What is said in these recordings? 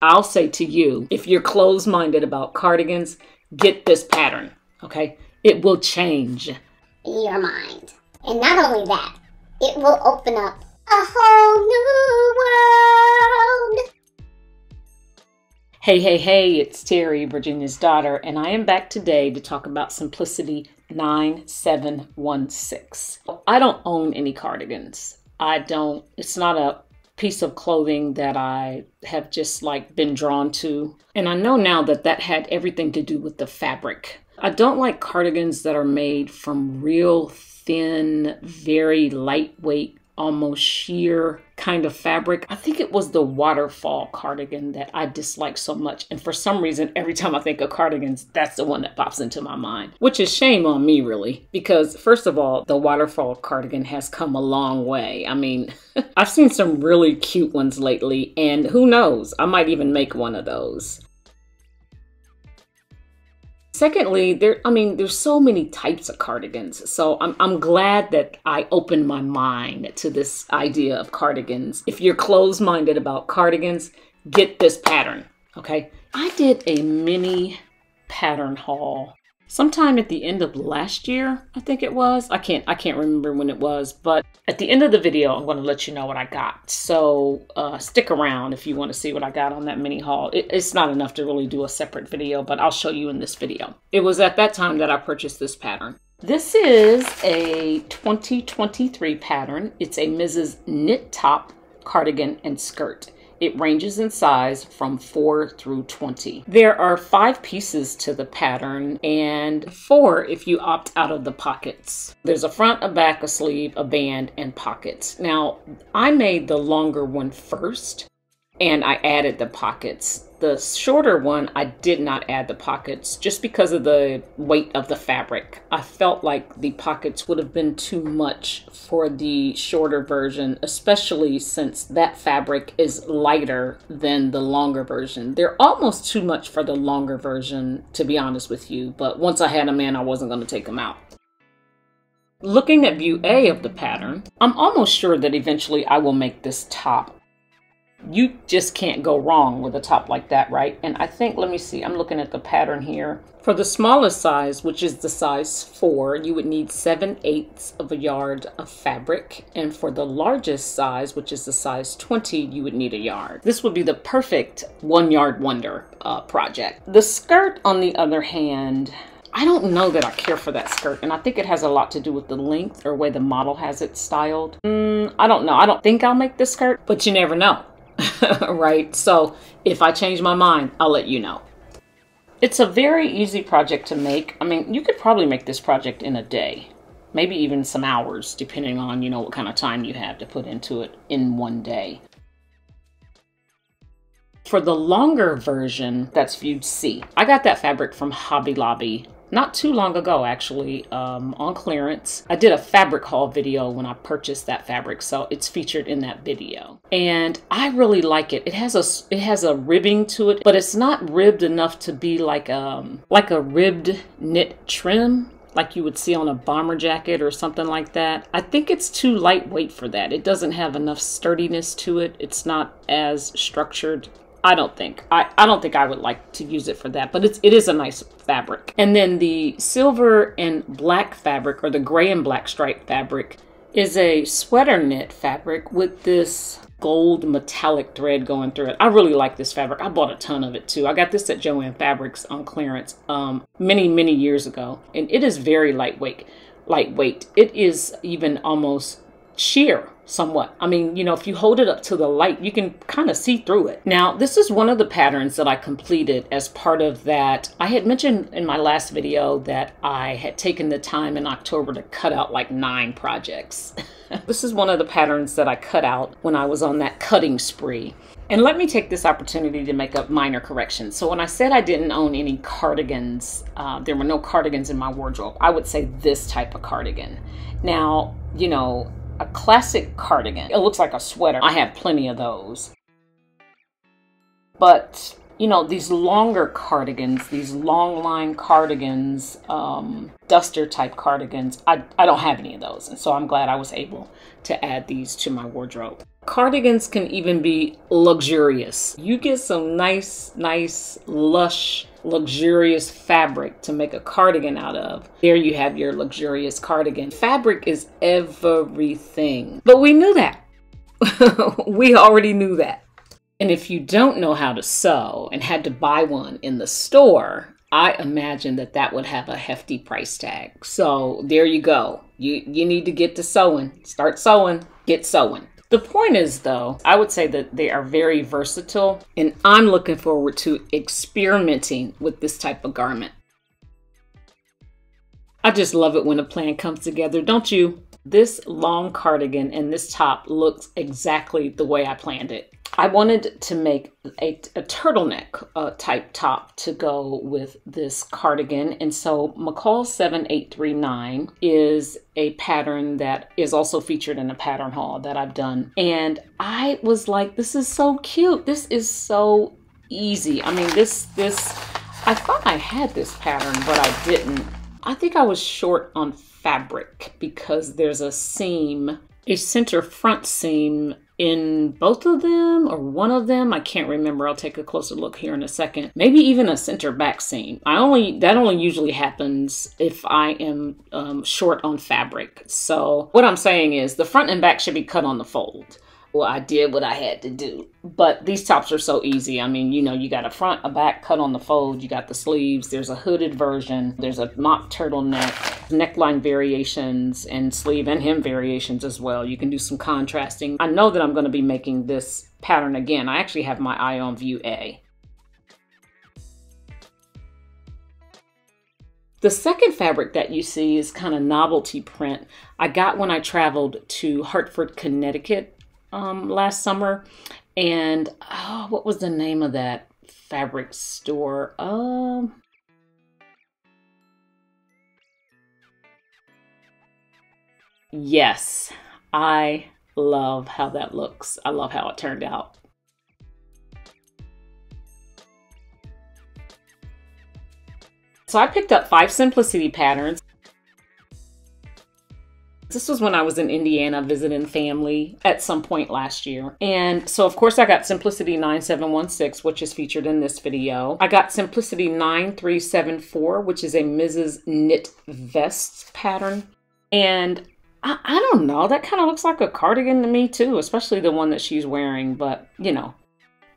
I'll say to you, if you're closed minded about cardigans, get this pattern, okay? It will change your mind. And not only that, it will open up a whole new world. Hey, hey, hey, it's Terry, Virginia's daughter, and I am back today to talk about Simplicity 9716. I don't own any cardigans. I don't, it's not a piece of clothing that I have just like been drawn to. And I know now that that had everything to do with the fabric. I don't like cardigans that are made from real thin, very lightweight almost sheer kind of fabric. I think it was the waterfall cardigan that I dislike so much. And for some reason, every time I think of cardigans, that's the one that pops into my mind, which is shame on me, really. Because, first of all, the waterfall cardigan has come a long way. I mean, I've seen some really cute ones lately, and who knows, I might even make one of those. Secondly, there I mean, there's so many types of cardigans. So I'm I'm glad that I opened my mind to this idea of cardigans. If you're closed-minded about cardigans, get this pattern, okay? I did a mini pattern haul sometime at the end of last year, I think it was. I can't I can't remember when it was, but at the end of the video, I'm going to let you know what I got. So uh, stick around if you want to see what I got on that mini haul. It, it's not enough to really do a separate video, but I'll show you in this video. It was at that time that I purchased this pattern. This is a 2023 pattern. It's a Misses' Knit Top cardigan and skirt. It ranges in size from 4 through 20. There are five pieces to the pattern and four if you opt out of the pockets. There's a front, a back, a sleeve, a band, and pockets. Now, I made the longer one first and I added the pockets. The shorter one, I did not add the pockets just because of the weight of the fabric. I felt like the pockets would have been too much for the shorter version, especially since that fabric is lighter than the longer version. They're almost too much for the longer version, to be honest with you, but once I had them in, I wasn't going to take them out. Looking at view A of the pattern, I'm almost sure that eventually I will make this top you just can't go wrong with a top like that, right? And I think, let me see, I'm looking at the pattern here. For the smallest size, which is the size 4, you would need 7 eighths of a yard of fabric. And for the largest size, which is the size 20, you would need a yard. This would be the perfect one yard wonder uh, project. The skirt, on the other hand, I don't know that I care for that skirt, and I think it has a lot to do with the length or way the model has it styled. Mm, I don't know. I don't think I'll make this skirt, but you never know. right? So if I change my mind, I'll let you know. It's a very easy project to make. I mean, you could probably make this project in a day, maybe even some hours, depending on, you know, what kind of time you have to put into it in one day. For the longer version, that's viewed C. I got that fabric from Hobby Lobby not too long ago actually um, on clearance i did a fabric haul video when i purchased that fabric so it's featured in that video and i really like it it has a it has a ribbing to it but it's not ribbed enough to be like um like a ribbed knit trim like you would see on a bomber jacket or something like that. I think it's too lightweight for that. It doesn't have enough sturdiness to it. It's not as structured I don't think. I, I don't think I would like to use it for that, but it's it is a nice fabric. And then the silver and black fabric or the gray and black stripe fabric is a sweater knit fabric with this gold metallic thread going through it. I really like this fabric. I bought a ton of it too. I got this at Joann Fabrics on clearance um, many, many years ago. And it is very lightweight. Lightweight. It is even almost sheer somewhat. I mean, you know, if you hold it up to the light, you can kind of see through it. Now, this is one of the patterns that I completed as part of that. I had mentioned in my last video that I had taken the time in October to cut out like nine projects. this is one of the patterns that I cut out when I was on that cutting spree. And let me take this opportunity to make a minor correction. So when I said I didn't own any cardigans, uh, there were no cardigans in my wardrobe. I would say this type of cardigan. Now, you know, a classic cardigan. It looks like a sweater. I have plenty of those. But, you know, these longer cardigans, these long line cardigans, um, duster type cardigans, I, I don't have any of those. And so I'm glad I was able to add these to my wardrobe. Cardigans can even be luxurious. You get some nice, nice, lush, luxurious fabric to make a cardigan out of. There you have your luxurious cardigan. Fabric is everything. But we knew that. we already knew that. And if you don't know how to sew and had to buy one in the store, I imagine that that would have a hefty price tag. So there you go. You you need to get to sewing. Start sewing. Get sewing. The point is, though, I would say that they are very versatile, and I'm looking forward to experimenting with this type of garment. I just love it when a plan comes together, don't you? This long cardigan and this top looks exactly the way I planned it. I wanted to make a, a turtleneck uh, type top to go with this cardigan. And so McCall 7839 is a pattern that is also featured in a pattern haul that I've done. And I was like, this is so cute. This is so easy. I mean, this, this, I thought I had this pattern, but I didn't. I think I was short on fabric because there's a seam, a center front seam in both of them or one of them. I can't remember. I'll take a closer look here in a second. Maybe even a center back seam i only that only usually happens if i am um, short on fabric. So what i'm saying is the front and back should be cut on the fold well, I did what I had to do. But these tops are so easy. I mean, you know, you got a front, a back cut on the fold, you got the sleeves, there's a hooded version, there's a mock turtleneck, neckline variations, and sleeve and hem variations as well. You can do some contrasting. I know that I'm going to be making this pattern again. I actually have my eye on view A. The second fabric that you see is kind of novelty print. I got when I traveled to Hartford, Connecticut um, last summer, and oh, what was the name of that fabric store? Um. Yes, I love how that looks. I love how it turned out. So I picked up five simplicity patterns. This was when I was in Indiana visiting family at some point last year. And so, of course, I got Simplicity 9716, which is featured in this video. I got Simplicity 9374, which is a Misses' Knit Vest pattern. And I, I don't know, that kind of looks like a cardigan to me too, especially the one that she's wearing. But, you know,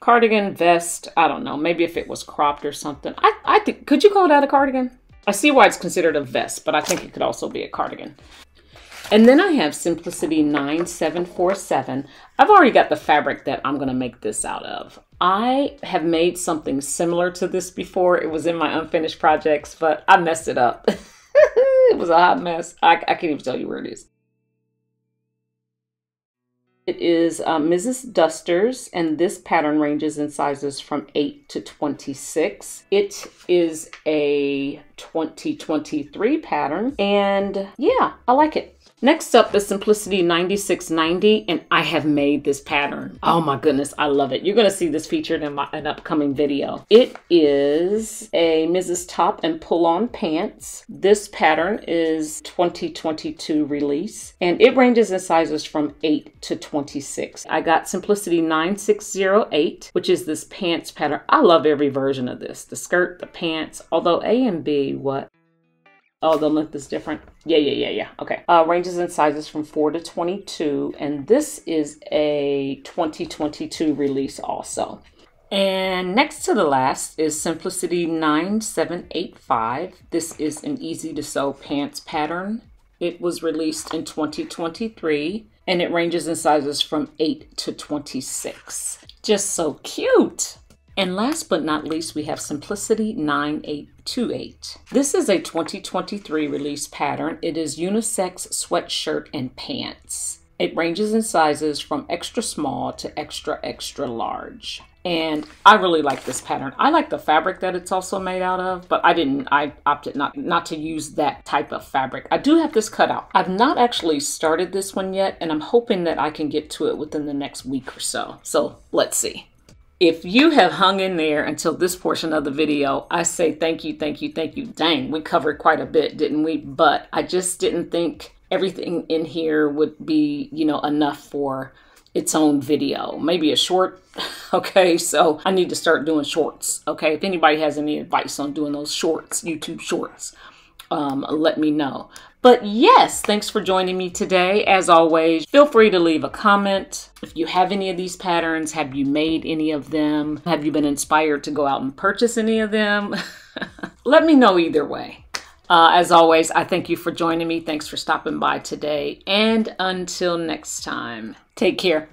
cardigan, vest, I don't know. Maybe if it was cropped or something. I, I think, could you call that a cardigan? I see why it's considered a vest, but I think it could also be a cardigan. And then I have Simplicity 9747. I've already got the fabric that I'm going to make this out of. I have made something similar to this before. It was in my unfinished projects, but I messed it up. it was a hot mess. I, I can't even tell you where it is. It is uh, Misses' Dusters, and this pattern ranges in sizes from 8 to 26. It is a 2023 pattern, and yeah, I like it. Next up is Simplicity 9690, and I have made this pattern. Oh my goodness, I love it. You're gonna see this featured in my, an upcoming video. It is a Misses' Top and Pull-On Pants. This pattern is 2022 release, and it ranges in sizes from 8 to 26. I got Simplicity 9608, which is this pants pattern. I love every version of this. The skirt, the pants, although A and B, what? Oh, the length is different. Yeah, yeah, yeah, yeah. Okay. Uh, ranges in sizes from 4 to 22. And this is a 2022 release also. And next to the last is Simplicity 9785. This is an easy to sew pants pattern. It was released in 2023 and it ranges in sizes from 8 to 26. Just so cute. And last but not least, we have Simplicity 9828. This is a 2023 release pattern. It is unisex sweatshirt and pants. It ranges in sizes from extra small to extra, extra large. And I really like this pattern. I like the fabric that it's also made out of, but I didn't, I opted not, not to use that type of fabric. I do have this cut out. I've not actually started this one yet, and I'm hoping that I can get to it within the next week or so. So let's see. If you have hung in there until this portion of the video, I say thank you, thank you, thank you. Dang, we covered quite a bit, didn't we? But I just didn't think everything in here would be, you know, enough for its own video, maybe a short. Okay, so I need to start doing shorts. Okay, if anybody has any advice on doing those shorts, YouTube shorts, um, let me know. But yes, thanks for joining me today. As always, feel free to leave a comment. If you have any of these patterns, have you made any of them? Have you been inspired to go out and purchase any of them? let me know either way. Uh, as always, I thank you for joining me. Thanks for stopping by today. And until next time, take care.